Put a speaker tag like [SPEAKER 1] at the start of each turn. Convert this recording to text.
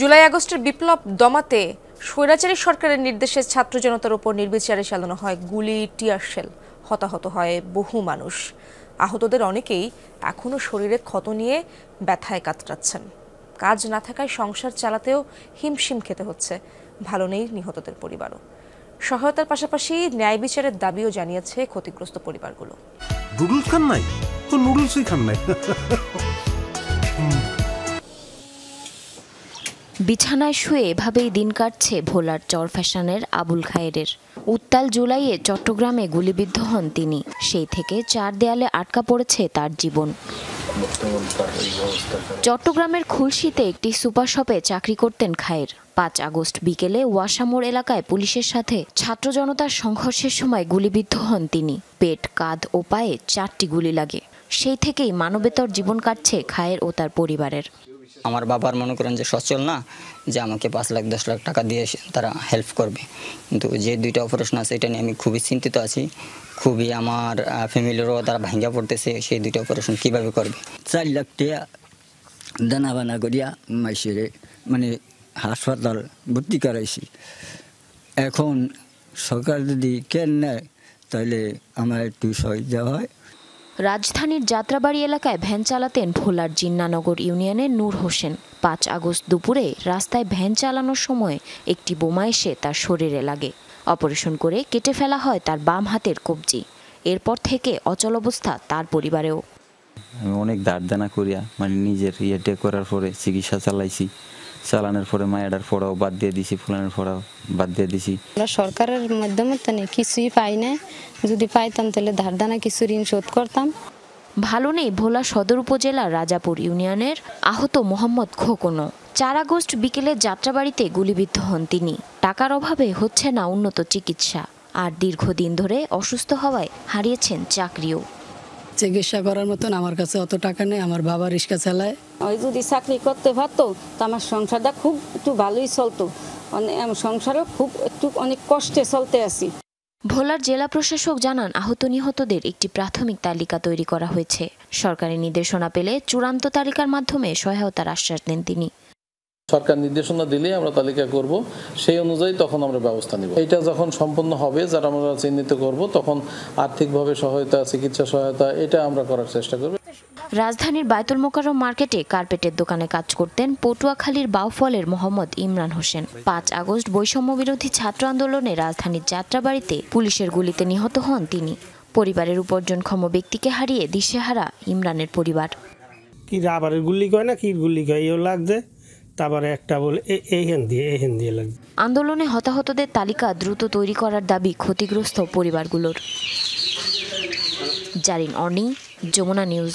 [SPEAKER 1] জুলাই আগস্টের বিপ্লব দমাতে স্বৈরাচারী সরকারের নির্দেশে ছাত্র জনতার উপর নির্বিচারে চালানো হয় গুলি, টিয়ার শেল। হতাহত হয় বহু মানুষ। আহতদের অনেকেই এখনও শরীরে ক্ষত নিয়ে ব্যথায় কাতরাচ্ছেন। কাজ না থাকায় সংসার চালাতেও হিমশিম খেতে হচ্ছে। ভালো নেই নিহতদের পরিবারও। সহায়তার পাশাপাশি ন্যায় বিচারের দাবিও জানিয়েছে ক্ষতিগ্রস্ত পরিবারগুলো।
[SPEAKER 2] নুডলস খান নাই? তো নুডলসই খান নাই।
[SPEAKER 3] বিছানায় শুয়ে এভাবেই দিন কাটছে ভোলার চর ফ্যাশনের আবুল খায়েরের। উত্তাল জুলাইয়ে চট্টগ্রামে গুলিবিদ্ধ হন তিনি। সেই থেকে চার দেয়ালে আটকা পড়েছে তার জীবন। চট্টগ্রামের খুলশিতে একটি সুপার শপে চাকরি করতেন খায়ের। পাঁচ আগস্ট বিকেলে ওয়াসামোড় এলাকায় পুলিশের সাথে ছাত্র জনতার সংঘর্ষের সময় গুলিবিদ্ধ হন তিনি। পেট, কাঁধ ও পায়ে চারটি গুলি লাগে। সেই থেকেই মানবেতর জীবন কাটছে খায়ের ও তার পরিবারের।
[SPEAKER 4] আমার বাবার মনে করেন যে সচল না, যে আমাকে পাঁচ লাখ, দশ লাখ টাকা দিয়ে তারা হেল্প করবে। কিন্তু যে দুইটা অপারেশন আছে, এটা নিয়ে আমি খুবই চিন্তিত আছি। খুবই আমার ফ্যামিলিরও তারা ভাঙ্গা পড়তেছে, সেই দুইটা অপারেশন কীভাবে করবে?
[SPEAKER 5] চার লাখ টাকা দানা বানা করিয়া মাইসেরে মানে হাসপাতাল ভর্তি করাইছি। এখন সরকার যদি কেন নেয় তাহলে আমার একটু সহযোগিতা হয়।
[SPEAKER 3] রাজধানীর যাত্রাবাড়ি এলাকায় ভ্যান চালাতেন ভোলার জিন্নানগর ইউনিয়নের নূর হোসেন। পাঁচ আগস্ট দুপুরে রাস্তায় ভ্যান চালানোর সময় একটি বোমা এসে তার শরীরে লাগে। অপারেশন করে কেটে ফেলা হয় তার বাম হাতের কবজি। এরপর থেকে অচল অবস্থা তার পরিবারেও।
[SPEAKER 6] আমি অনেক দাঁড় দানা করিয়া মানে নিজের ইয়েটে করার পরে চিকিৎসা চালাইছি। চালানোর পরে মায়েরার পড়াও বাদ দিয়ে দিছি ফুলানের পড়াও বাদ দিয়ে দিছি।
[SPEAKER 7] আমরা সরকারের মাধ্যমে তো নেই কিছুই পাই না যদি পাইতাম তাহলে ধার দানা কিছু ঋণ শোধ করতাম।
[SPEAKER 3] ভালো নেই ভোলা সদর উপজেলার রাজাপুর ইউনিয়নের আহত মোহাম্মদ খোকনো চার আগস্ট বিকেলে যাত্রাবাড়িতে গুলিবিদ্ধ হন তিনি। টাকার অভাবে হচ্ছে না উন্নত চিকিৎসা। আর দীর্ঘদিন ধরে অসুস্থ হওয়ায় হারিয়েছেন চাকরিও।
[SPEAKER 8] চিকিৎসা করার মতন আমার কাছে অত টাকা নেই আমার বাবা রিক্সা চালায়।
[SPEAKER 7] ওই যদি চাকরি করতে পারতো তো আমার সংসারটা খুব একটু ভালোই চলতো। অনেক সংসারও খুব একটু অনেক কষ্টে চলতে আছি।
[SPEAKER 3] ভোলার জেলা প্রশাসক জানান আহত নিহতদের একটি প্রাথমিক তালিকা তৈরি করা হয়েছে। সরকারি নির্দেশনা পেলে চূড়ান্ত তালিকার মাধ্যমে সহায়তার আশ্বাস দেন তিনি।
[SPEAKER 9] সরকার নির্দেশনা দিলে আমরা তালিকা করব। সেই অনুযায়ী তখন আমরা ব্যবস্থা নিব। এটা যখন সম্পন্ন হবে যারা আমরা চিহ্নিত করব তখন আর্থিকভাবে সহায়তা চিকিৎসা সহায়তা এটা আমরা করার চেষ্টা করব।
[SPEAKER 3] রাজধানীর বায়তুল মোকারম মার্কেটে কার্পেটের দোকানে কাজ করতেন পটুয়াখালীর বাউফলের মোহাম্মদ ইমরান হোসেন। পাঁচ আগস্ট বৈষম্য বিরোধী ছাত্র আন্দোলনে রাজধানীর যাত্রাবাড়িতে পুলিশের গুলিতে নিহত হন তিনি। পরিবারের উপার্জনক্ষম ব্যক্তিকে হারিয়ে দিশেহারা ইমরানের পরিবার।
[SPEAKER 10] কি রাবারের গুল্লি কয় না কি গুল্লি কয় এও লাগছে? তারপরে একটা বলে এই হিন্দি দিয়ে হিন্দি লাগছে
[SPEAKER 3] আন্দোলনে হতাহতদের তালিকা দ্রুত তৈরি করার দাবি ক্ষতিগ্রস্ত পরিবারগুলোর। জারিন অর্নি, যমুনা নিউজ।